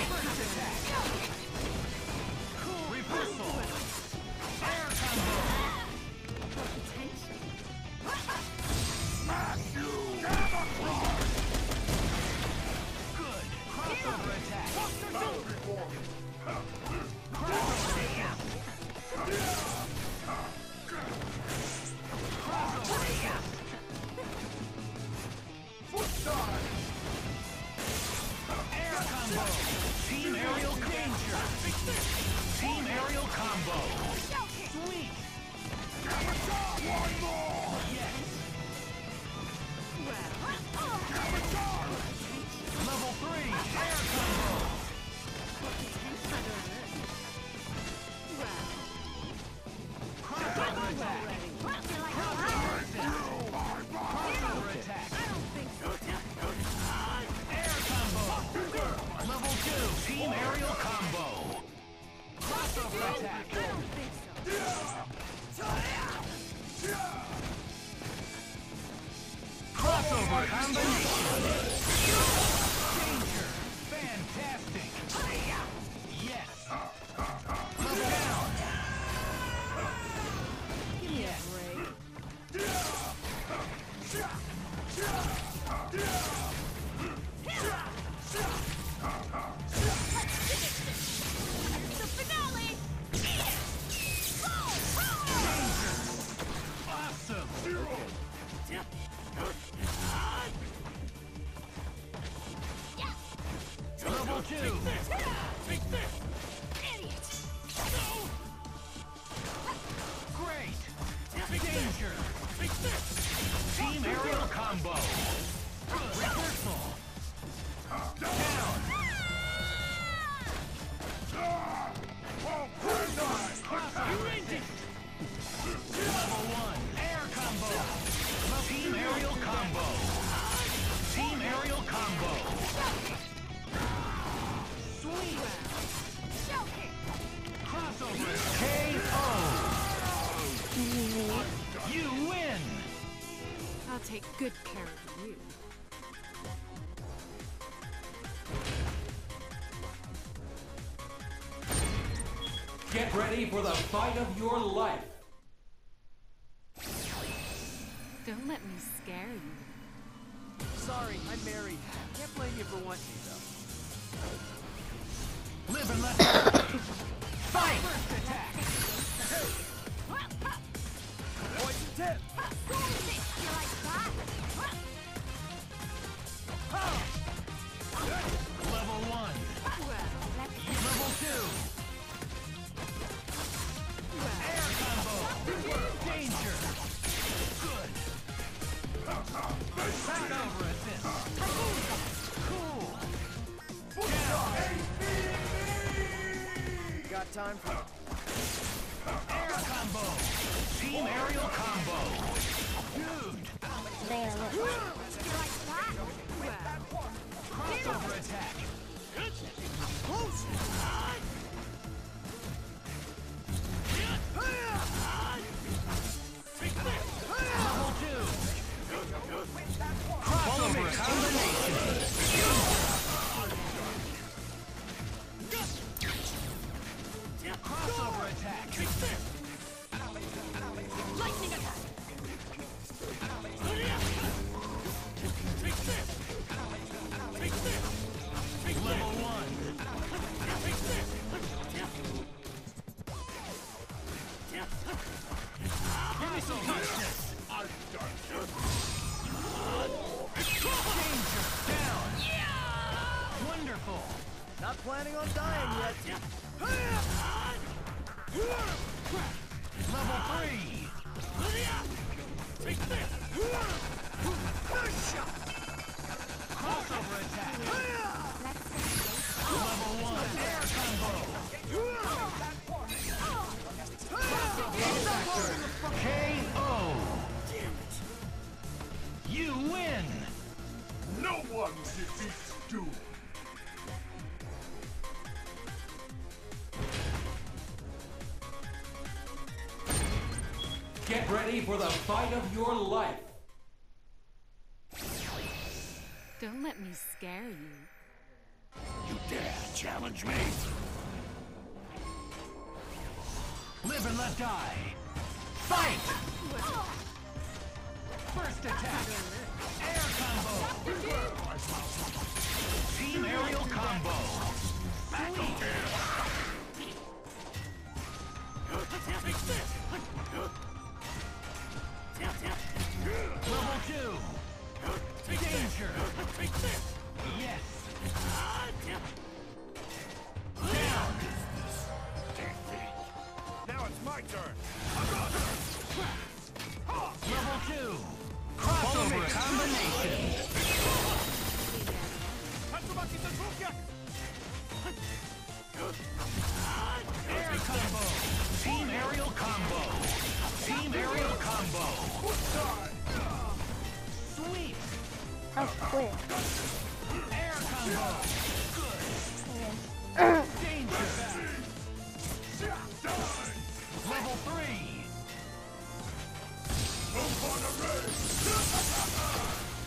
Reversal. Combo. Crossover attack. Crossover combination. Danger. Fantastic. Yes. Level down. Yes. Awesome. Good care of you. Get ready for the fight of your life. Don't let me scare you. Sorry, I'm married. Can't blame you for wanting me, though. Live and let die. Fight. First attack. Poison tip! Level Not planning on dying yet. Level three. Crossover attack. For the fight of your life. Don't let me scare you. You Dare challenge me? Live and let die. Fight! First attack. Air combo. Team aerial combo. Level Oh, quick. Air combo. Yeah. Danger. Level three. Cool. Hadouken! Shoryuken! Hadouken!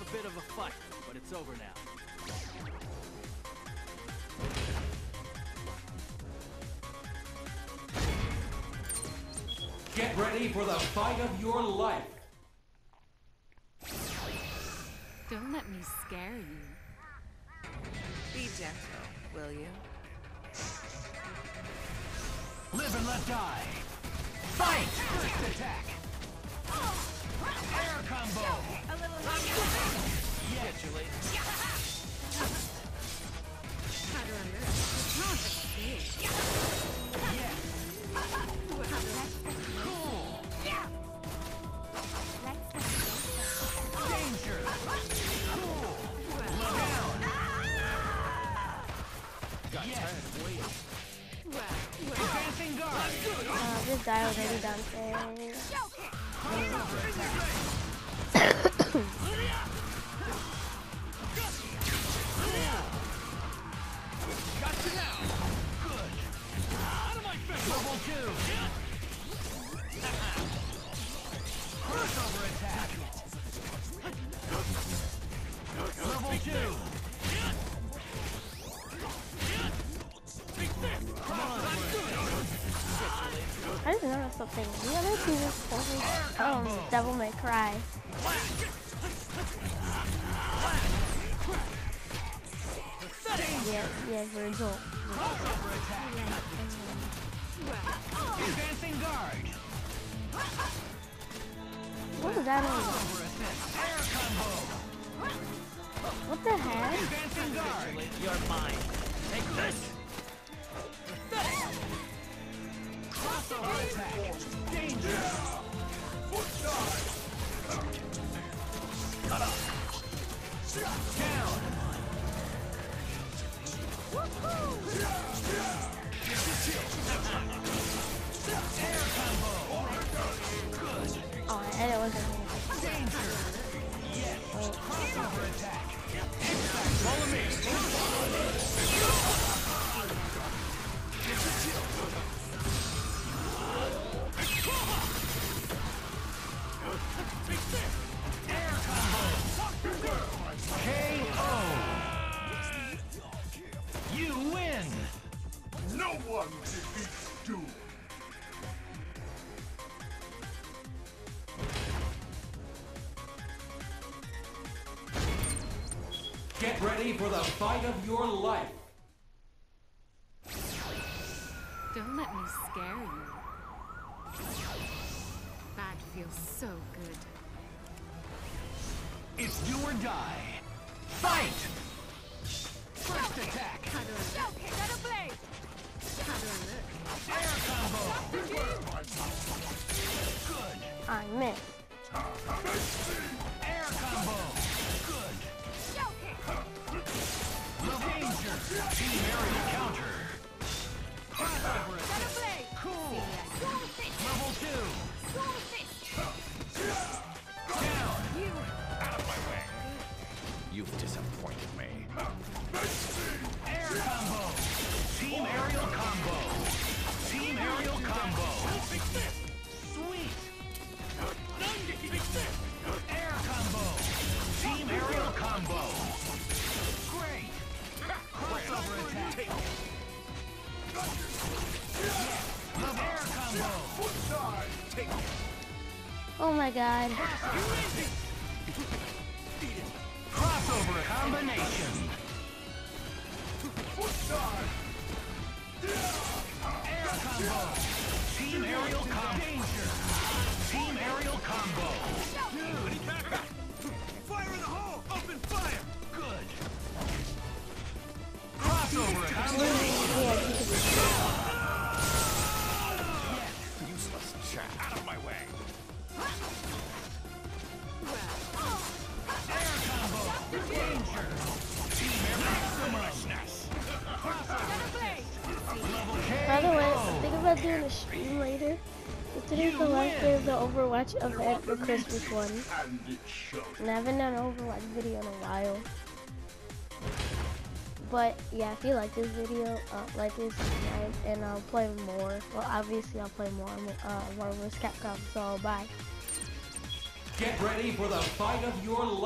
up a bit of a fight, but it's over now. Get ready for the fight of your life. Don't let me scare you. Be gentle, will you? Live and let die. Fight. First attack. Air combo. Get you later. Powder on earth. A kid. Yes. Cool. Danger. Cool. Look out. Got Yes. tired of waiting. Well, well. Advancing guard. Uh, this guy already downstairs. I just noticed something. The other two just um, Devil May Cry. Yeah, yeah. Crossover attack. Advancing guard. What was that on? Crossover attack. Air combo. What the heck? Advancing guard. You're mine. Take this! Crossover attack. Ready for the fight of your life. Don't let me scare you. That feels so good. It's do or die. Fight! First attack. You've disappointed me. Air combo. Team aerial combo. Team aerial combo. Sweet. Air combo. Team aerial combo. Great. Crossover attack. Air combo. Oh my god. Combination. Air combo. Team aerial combo. Danger. Team aerial combo. Doing a stream later. But Today's the last day of the Overwatch event, the Christmas one. And I haven't done an Overwatch video in a while. But yeah, if you like this video, uh, like this, subscribe, and I'll play more. Well, obviously I'll play more uh, Marvel vs. Capcom. So bye. Get ready for the fight of your life.